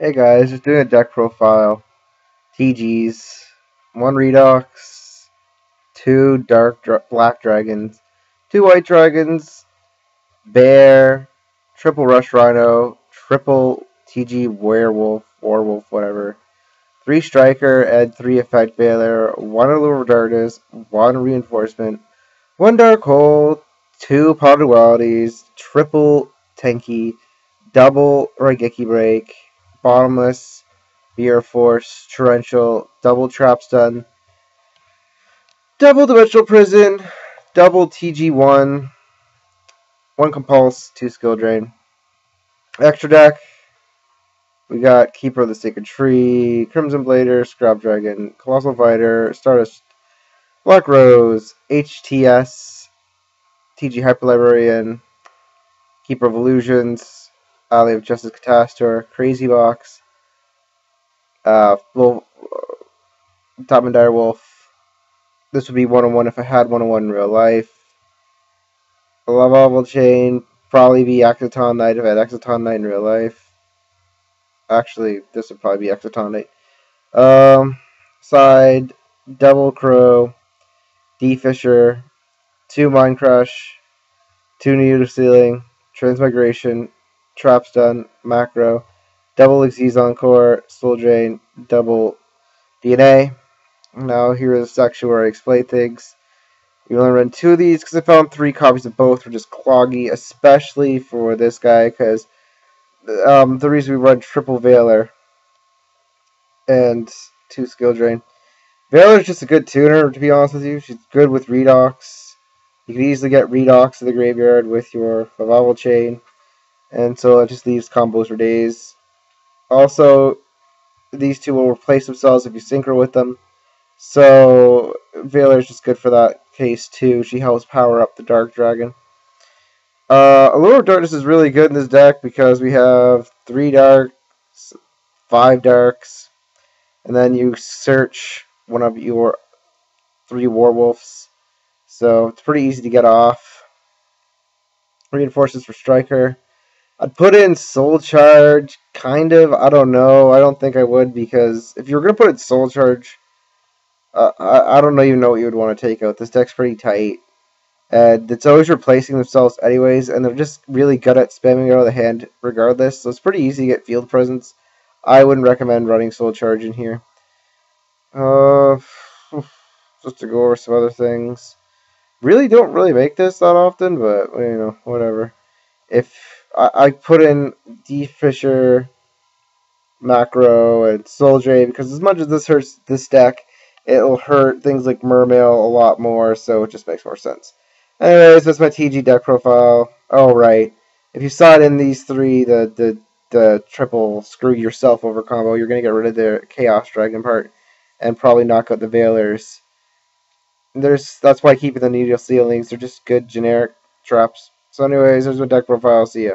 Hey guys, just doing a deck profile. TGs, one Redox, two Dark Black Dragons, two White Dragons, Bear, triple Rush Rhino, triple TG Werewolf, Warwolf, whatever, three Striker, and three Effect Veiler, one Allure Darkness, one Reinforcement, one Dark Hole, two Pot Dualities, triple Tanky, double Raigeki Break, Bottomless, Beer Force, Torrential, Double Trap Stun, Double Dimensional Prison, Double TG1, one Compulse, two Skill Drain. Extra deck, we got Keeper of the Sacred Tree, Crimson Blader, Scrap Dragon, Colossal Fighter, Stardust, Black Rose, HTS, TG Hyper Librarian, Keeper of Illusions, Ally of Justice Catastor, Crazy Box, uh, Wolf, Diamond Dire Wolf. This would be one on one if I had one on one in real life. Lavalval Chain, probably be Exciton Knight if I had Exciton Knight in real life. Actually, this would probably be Exciton Knight. Um, side, Double Crow, D Fisher, two Mind Crush, two Needle Ceiling, Transmigration, Trap Stun, Macro, double Xyz Encore, Soul Drain, double DNA. Now here is section where I explain things. You only run two of these because I found three copies of both were just cloggy, especially for this guy because um, the reason we run triple Veiler and two skill drain. Veiler is just a good tuner, to be honest with you. She's good with Redox. You can easily get Redox in the graveyard with your Lavalval Chain and so it just leaves combos for days. Also, these two will replace themselves if you synchro with them. So Veiler is just good for that case too. She helps power up the Dark Dragon. Uh, Allure of Darkness is really good in this deck because we have three darks, five darks, and then you search one of your three werewolves. So it's pretty easy to get off. Reinforces for Striker. I'd put in Soul Charge, kind of. I don't know. I don't think I would because if you were going to put in Soul Charge, uh, I, I don't know even know what you would want to take out. This deck's pretty tight. And it's always replacing themselves anyways, and they're just really good at spamming out of the hand regardless. So it's pretty easy to get field presence. I wouldn't recommend running Soul Charge in here. Uh, just to go over some other things. Really don't really make this that often, but, you know, whatever. If I, I put in D Fisher, Macro, and Drain because as much as this hurts this deck, it'll hurt things like Mermail a lot more, so it just makes more sense. Anyways, that's my TG deck profile. Oh, right. If you saw it in these three, the, the, the triple screw yourself over combo, you're going to get rid of the Chaos Dragon part and probably knock out the Veilers. There's That's why keeping the Needle Ceilings. They're just good generic traps. So anyways, there's my deck profile. See ya.